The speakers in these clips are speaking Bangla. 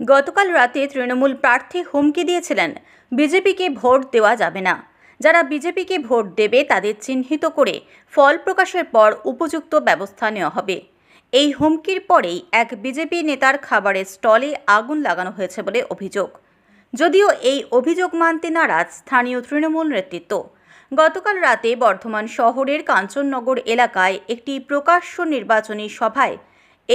গতকাল রাতে তৃণমূল প্রার্থী হুমকি দিয়েছিলেন, বিজেপিকে ভোট দেওয়া যাবে না। যারা বিজেপিকে ভোট দেবে তাদের চিহ্নিত করে ফল প্রকাশের পর উপযুক্ত ব্যবস্থা নেওয়া হবে। এই হুমকির পরেই এক বিজেপি নেতার খাবারের স্টলে আগুন লাগানো হয়েছে বলে অভিযোগ। যদিও এই অভিযোগ মানতে নারাজ স্থানীয় তৃণমূল নেতৃত্ব। গতকাল রাতে বর্ধমান শহরের কাঞ্চননগর এলাকায় একটি প্রকাশ্য নির্বাচনী সভায়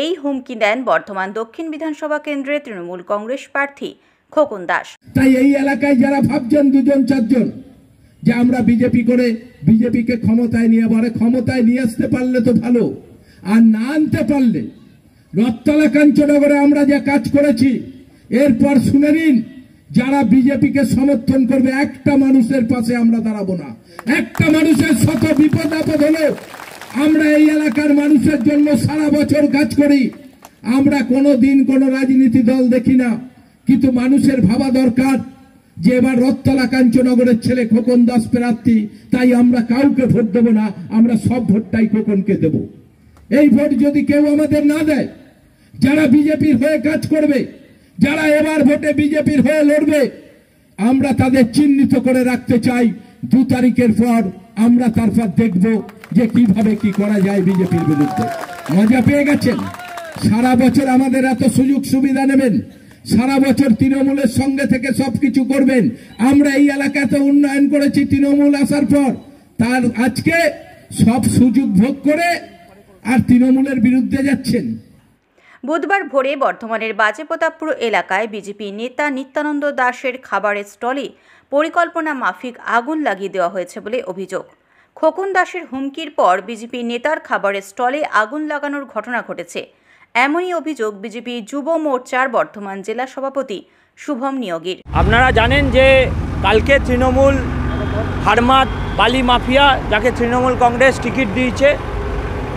এই হুমকি দেন বর্ধমান দক্ষিণ বিধানসভা কেন্দ্রের তৃণমূল কংগ্রেস প্রার্থী খোকন দাস। তাই এই এলাকায় যারা ভাবছেন দুজন, চারজন, যে আমরা বিজেপি করে বিজেপিকে ক্ষমতায় নিয়ে বলে ক্ষমতায় নিয়ে আসতে পারলে তো ভালো, আর না আনতে পারলে রথতলা কাঞ্চনগরে আমরা যে কাজ করেছি, এরপর শুনে নিন, যারা বিজেপিকে সমর্থন করবে, একটা মানুষের পাশে আমরা দাঁড়াবো না। একটা মানুষের শত বিপদ আপদ হলে আমরা এই এলাকার মানুষের জন্য সারা বছর কাজ করি। আমরা কোনো দিন কোনো রাজনীতি দল দেখি না। কিন্তু মানুষের ভাবা দরকার যে এবার রথতলা কাঞ্চনগরের ছেলে খোকন দাস প্রার্থী, তাই আমরা কাউকে ভোট দেবো না, আমরা সব ভোটটাই খোকনকে দেব। এই ভোট যদি কেউ আমাদের না দেয়, যারা বিজেপির হয়ে কাজ করবে, যারা এবার ভোটে বিজেপির হয়ে লড়বে, আমরা তাদের চিহ্নিত করে রাখতে চাই। দু তারিখের পর আমরা তারপর দেখব যে কীভাবে কি করা যায় বিজেপির বিরুদ্ধে। মজা পেয়ে গেছেন? সারা বছর আমাদের এত সুযোগ সুবিধা নেবেন? সারা বছর তৃণমূলের সঙ্গে থেকে সবকিছু করবেন? আমরা এই এলাকাতে উন্নয়ন করেছি তৃণমূল আসার পর। তার আজকে সব সুযোগ ভোগ করে আর তৃণমূলের বিরুদ্ধে যাচ্ছেন। বুধবার ভোরে বর্ধমানের বাজেপ্রতাপপুর এলাকায় বিজেপি নেতা নিত্যানন্দ দাসের খাবারের স্টলে পরিকল্পনা মাফিক আগুন লাগিয়ে দেওয়া হয়েছে বলে অভিযোগ। খোকন দাসের হুমকির পর বিজেপি নেতার খাবারের স্টলে আগুন লাগানোর ঘটনা ঘটেছে। এমনই অভিযোগ বিজেপি যুব মোর্চার বর্ধমান জেলা সভাপতি শুভম নিয়োগীর। আপনারা জানেন যে কালকে তৃণমূল হারমাত বালি মাফিয়া, যাকে তৃণমূল কংগ্রেস টিকিট দিয়েছে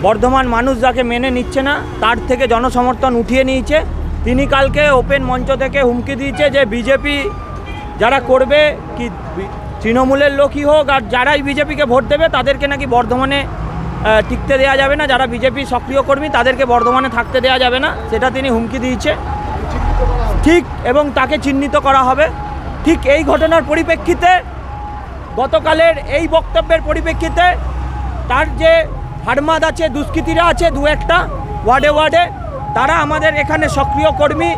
বর্ধমান মানুষ যাকে মেনে নিচ্ছে না, তার থেকে জনসমর্থন উঠিয়ে নিয়েছে। তিনি কালকে ওপেন মঞ্চ থেকে হুমকি দিয়েছে যে বিজেপি যারা করবে কি তৃণমূলের লোকই হোক আর যারাই বিজেপিকে ভোট দেবে, তাদেরকে নাকি বর্ধমানে টিকতে দেওয়া যাবে না। যারা বিজেপি সক্রিয় কর্মী, তাদেরকে বর্ধমানে থাকতে দেওয়া যাবে না। সেটা তিনি হুমকি দিয়েছে। ঠিক এবং তাকে চিহ্নিত করা হবে। ঠিক এই ঘটনার পরিপ্রেক্ষিতে গতকালের এই বক্তব্যের পরিপ্রেক্ষিতে তার যে হারমাদ আছে, দুষ্কৃতীরা আছে, দু একটা ওয়ার্ডে ওয়ার্ডে। তারা আমাদের এখানে সক্রিয় কর্মী।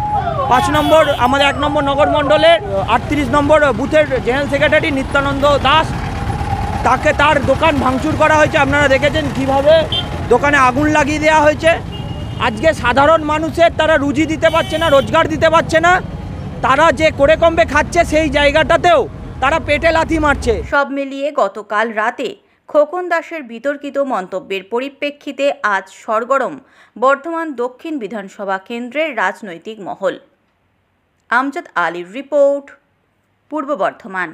পাঁচ নম্বর, আমাদের এক নম্বর নগর মণ্ডলের আটত্রিশ নম্বর বুথের জেনারেল সেক্রেটারি নিত্যানন্দ দাস। তাকে তার দোকান ভাঙচুর করা হয়েছে। আপনারা দেখেছেন কীভাবে দোকানে আগুন লাগিয়ে দেওয়া হয়েছে। আজকে সাধারণ মানুষের তারা রুজি দিতে পারছে না, রোজগার দিতে পারছে না। তারা যে করে কমবে খাচ্ছে সেই জায়গাটাতেও তারা পেটে লাথি মারছে। সব মিলিয়ে গতকাল রাতে খোকন দাসের বিতর্কিত মন্তব্যের পরিপ্রেক্ষিতে আজ সরগরম বর্ধমান দক্ষিণ বিধানসভা কেন্দ্রের রাজনৈতিক মহল। আমজাদ আলীর রিপোর্ট, পূর্ব বর্ধমান।